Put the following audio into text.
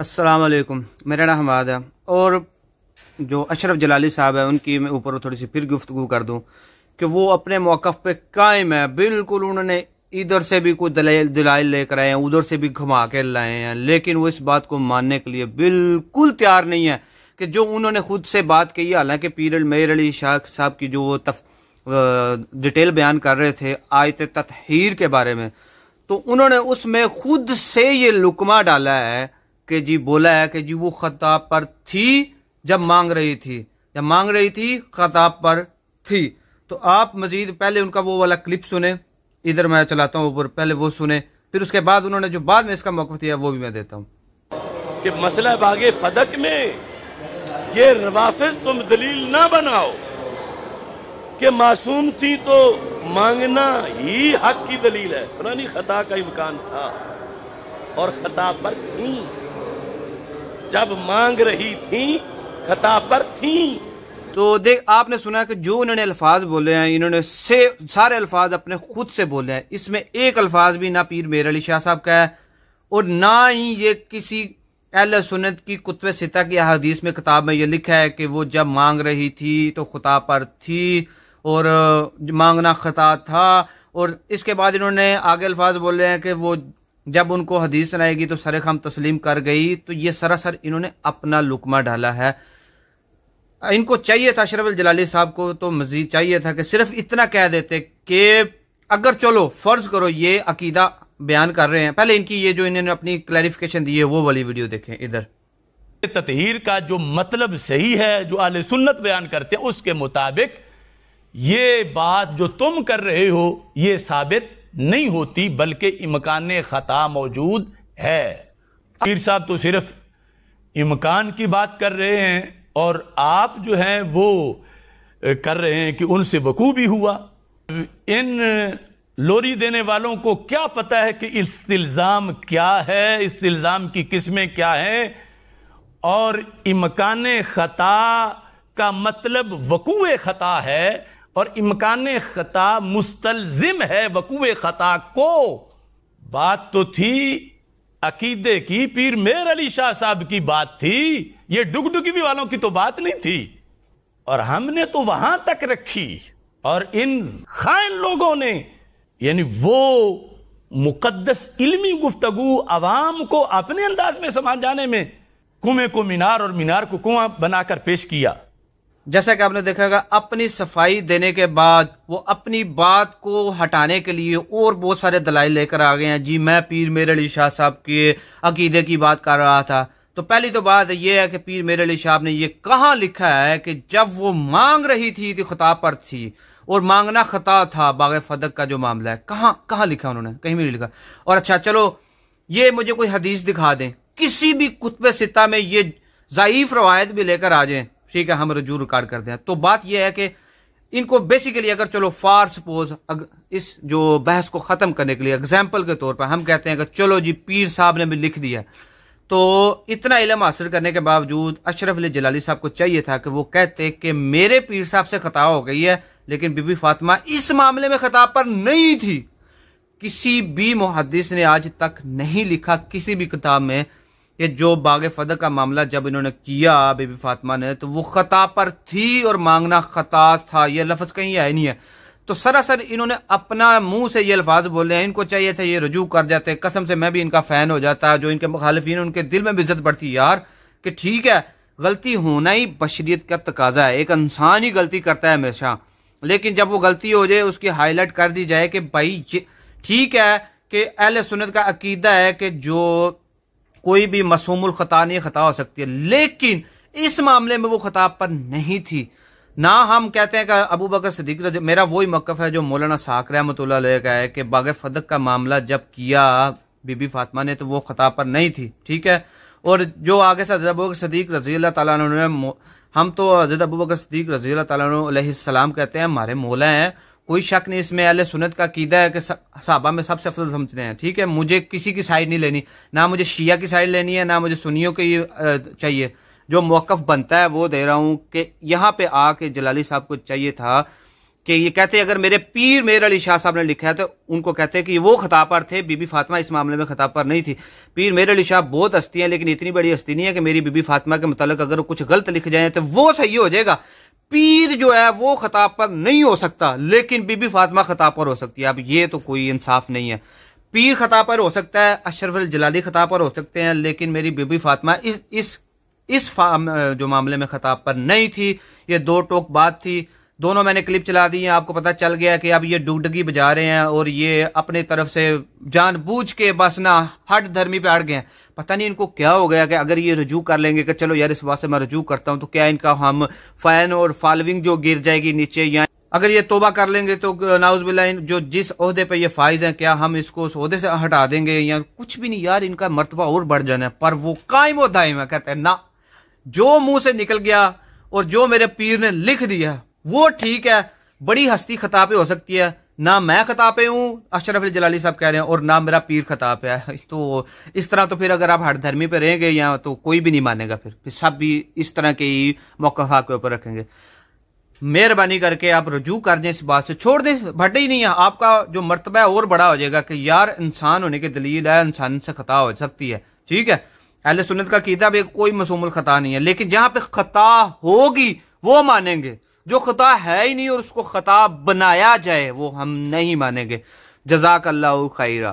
السلام علیکم، میرا نام حماد ہے اور جو اشرف جلالی صاحب ہیں، ان کی میں اوپر تھوڑی سی پھر گفتگو کر دوں کہ وہ اپنے موقف پہ قائم ہے بالکل انہوں نے ادھر سے بھی کوئی دلائل دلائل لے کر آئے ہیں، ادھر سے بھی گھما کے لائے ہیں، لیکن وہ اس بات کو ماننے کے لیے بالکل تیار نہیں ہے کہ جو انہوں نے خود سے بات کی۔ حالانکہ پیر المیر علی شاہ صاحب کی جو وہ تف ڈیٹیل بیان کر رہے تھے آیت تطہیر کے بارے میں، تو انہوں نے اس میں خود سے یہ لکمہ ڈالا ہے کہ جی بولا ہے کہ جی وہ خطاب پر تھی جب مانگ رہی تھی۔ جب مانگ رہی تھی، خطاب پر تھی۔ تو آپ مزید پہلے ان کا وہ والا کلپ سنیں۔ ادھر میں چلاتا ہوں، اوپر پہلے وہ سنیں۔ پھر اس کے بعد انہوں نے جو بعد میں اس کا موقف دیا وہ بھی میں دیتا ہوں۔ کہ مسئلہ باغ فدق میں، یہ روافظ تم دلیل نہ بناؤ۔ کہ معصوم تھی تو مانگنا ہی حق کی دلیل ہے۔ پرانی خطا کا امکان تھا اور خطا پر تھی جب مانگ رہی تھی خطا پر تھی تو دیکھ، آپ نے سنا کہ جو انہوں نے الفاظ بولے ہیں، انہوں نے سارے الفاظ اپنے خود سے بولے ہیں۔ اس میں ایک الفاظ بھی نہ پیر میر علی شاہ صاحب کا ہے اور نہ ہی یہ کسی اہل سنت کی کتب سطح کی حدیث میں کتاب میں یہ لکھا ہے کہ وہ جب مانگ رہی تھی تو خطا پر تھی اور مانگنا خطا تھا۔ اور اس کے بعد انہوں نے آگے الفاظ بولے ہیں کہ وہ جب ان کو حدیث سنائے گی تو سر خم تسلیم کر گئی، تو یہ سراسر انہوں نے اپنا لکمہ ڈالا ہے۔ ان کو چاہیے تھا اشرف الجلالی صاحب کو تو مزید چاہیے تھا کہ صرف اتنا کہہ دیتے کہ اگر چلو، فرض کرو یہ عقیدہ بیان کر رہے ہیں۔ پہلے ان کی یہ جو انہوں نے اپنی کلیریفکیشن دی ہے، وہ والی ویڈیو دیکھیں ادھر۔ تطہیر کا جو مطلب صحیح ہے، جو آل سنت بیان کرتے ہیں، اس کے مطابق یہ بات جو تم کر رہے ہو، یہ ثابت نہیں ہوتی بلکہ امکان خطا موجود ہے۔ پیر صاحب تو صرف امکان کی بات کر رہے ہیں اور آپ جو ہیں وہ کر رہے ہیں کہ ان سے وقوع بھی ہوا۔ ان لوری دینے والوں کو کیا پتا ہے کہ استلزام کیا ہے، استلزام کی قسمیں کیا ہیں؟ اور امکان خطا کا مطلب وقوع خطا ہے۔ اور امکان خطا مستلزم ہے، وقوع خطا کو۔ بات تو تھی، عقیدے کی پیر میر علی شاہ صاحب کی بات تھی۔ یہ ڈگ ڈگی والوں کی تو بات نہیں تھی۔ اور ہم نے تو وہاں تک رکھی۔ اور ان خائن لوگوں نے یعنی وہ مقدس علمی گفتگو عوام کو اپنے انداز میں سمجھ جانے میں کنویں کو مینار اور مینار کو کنواں بنا کر پیش کیا۔ جیسا کہ آپ نے دیکھا گا اپنی صفائی دینے کے بعد، وہ اپنی بات کو ہٹانے کے لیے اور بہت سارے دلائل لے کر آ گئے ہیں۔ جی میں پیر میرے علی شاہ صاحب کے عقیدے کی بات کر رہا تھا۔ تو پہلی تو بات یہ ہے کہ پیر میرے علی شاہ نے یہ کہاں لکھا ہے کہ جب وہ مانگ رہی تھی تو خطاب پر تھی، اور مانگنا خطا تھا باغ فدق کا جو معاملہ ہے، کہاں کہاں لکھا انہوں نے؟ کہیں بھی نہیں لکھا۔ اور اچھا چلو، یہ مجھے کوئی حدیث دکھا دیں۔ کسی بھی کتب سطح میں یہ ضعیف روایت بھی لے کر آ جائیں۔ ٹھیک ہے، ہم رجوع ریکارڈ کر دیں۔ تو بات یہ ہے کہ ان کو بیسیکلی اگر چلو فار سپوز اس جو بحث کو ختم کرنے کے لیے اگزامپل کے طور پر ہم کہتے ہیں کہ چلو جی پیر صاحب نے بھی لکھ دیا۔ تو اتنا علم حاصل کرنے کے باوجود اشرف علی جلالی صاحب کو چاہیے تھا کہ وہ کہتے کہ میرے پیر صاحب سے خطا ہو گئی ہے، لیکن بی بی فاطمہ اس معاملے میں خطاب پر نہیں تھی۔ کسی بھی محدث نے آج تک نہیں لکھا کسی بھی کتاب میں کہ جو باغ فدق کا معاملہ جب انہوں نے کیا بی بی فاطمہ نے، تو وہ خطا پر تھی اور مانگنا خطا تھا۔ یہ لفظ کہیں آئے نہیں ہے۔ تو سراسر انہوں نے اپنا منہ سے یہ الفاظ بولے ہیں ان کو چاہیے تھا یہ رجوع کر جاتے، قسم سے میں بھی ان کا فین ہو جاتا، جو ان کے مخالفین، ان کے دل میں بھی عزت بڑھتی۔ یار، کہ ٹھیک ہے، غلطی ہونا ہی بشریت کا تقاضا ہے، ایک انسان ہی غلطی کرتا ہے ہمیشہ۔ لیکن جب وہ غلطی ہو جائے، اس کی ہائی لائٹ کر دی جائے کہ بھائی ٹھیک ہے کہ اہل سنت کا عقیدہ ہے کہ جو کوئی بھی مسوم الخطا نہیں، خطا ہو سکتی ہے۔ لیکن اس معاملے میں وہ خطا پر نہیں تھی۔ نہ ہم کہتے ہیں کہ ابو بکر صدیق میرا وہی موقف ہے جو مولانا ساک رحمۃ اللہ علیہ کا ہے کہ باغ فدق کا معاملہ جب کیا بی بی فاطمہ نے تو وہ خطا پر نہیں تھی۔ ٹھیک ہے؟ اور جو آگے سے ابو بکر صدیق رضی اللہ تعالیٰ نے، ہم تو حضرت ابو بکر صدیق رضی اللہ تعالیٰ علیہ السلام کہتے ہیں، ہمارے مولا ہیں۔ کوئی شک نہیں اس میں اہل سنت کا قیدہ ہے کہ صحابہ میں سب سے افضل سمجھتے ہیں۔ ٹھیک ہے، مجھے کسی کی سائڈ نہیں لینی۔ نہ مجھے شیعہ کی سائڈ لینی ہے، نہ مجھے سنیوں کی چاہیے۔ جو موقف بنتا ہے، وہ دے رہا ہوں کہ یہاں پہ آ کے جلالی صاحب کو چاہیے تھا کہ یہ کہتے اگر میرے پیر میر علی شاہ صاحب نے لکھا ہے تو ان کو کہتے ہیں کہ وہ خطا پر تھے، بی بی فاطمہ اس معاملے میں خطا پر نہیں تھی۔ پیر میر علی شاہ بہت ہستی ہیں، لیکن اتنی بڑی ہستی نہیں ہے کہ میری بی بی فاطمہ کے متعلق اگر کچھ غلط لکھ جائیں تو وہ صحیح ہو جائے گا۔ پیر جو ہے وہ خطاب پر نہیں ہو سکتا، لیکن بی بی فاطمہ خطاب پر ہو سکتی ہے۔ اب یہ تو کوئی انصاف نہیں ہے۔ پیر خطاب پر ہو سکتا ہے، اشرف الجلالی خطاب پر ہو سکتے ہیں، لیکن میری بی بی فاطمہ اس اس اس جو معاملے میں خطاب پر نہیں تھی، یہ دو ٹوک بات تھی۔ دونوں میں نے کلپ چلا دی ہیں، آپ کو پتا چل گیا کہ اب یہ ڈگڈگی بجا رہے ہیں اور یہ اپنے طرف سے جان بوجھ کے بس نہ ہٹ دھرمی پہ اڑ گئے ہیں۔ پتہ نہیں ان کو کیا ہو گیا کہ اگر یہ رجوع کر لیں گے کہ چلو یار اس بات سے میں رجوع کرتا ہوں تو کیا ان کا ہم فین اور فالوئنگ جو گر جائے گی نیچے یا اگر یہ توبہ کر لیں گے تو ناؤز باللہ جو جس عہدے پہ یہ فائز ہیں، کیا ہم اس کو اس عہدے سے ہٹا دیں گے یا کچھ بھی نہیں؟ یار ان کا مرتبہ اور بڑھ جانا ہے، پر وہ قائم و دائم ہے کہتے ہیں، نا، جو منہ سے نکل گیا اور جو میرے پیر نے لکھ دیا وہ ٹھیک ہے، بڑی ہستی خطا پہ ہو سکتی ہے۔ نہ میں خطا پہ ہوں، اشرف الجلالی صاحب کہہ رہے ہیں، اور نہ میرا پیر خطا پہ ہے۔ تو اس طرح تو پھر اگر آپ ہر دھرمی پہ رہیں گے یا تو کوئی بھی نہیں مانے گا پھر۔ پھر سب بھی اس طرح کے ہی موقع کے اوپر رکھیں گے۔ مہربانی کر کے آپ رجوع کر دیں اس بات سے۔ چھوڑ دیں، بھٹے ہی نہیں ہے آپ کا جو مرتبہ ہے اور بڑا ہو جائے گا کہ یار انسان ہونے کی دلیل ہے، انسان سے خطا ہو سکتی ہے۔ ٹھیک ہے؟ اہل سنت کا قیدہ بھی کوئی مسوم الخطا نہیں ہے۔ لیکن جہاں پہ خطا ہوگی، وہ مانیں گے۔ جو خطا ہے ہی نہیں اور اس کو خطا بنایا جائے وہ ہم نہیں مانیں گے۔ جزاک اللہ خیرہ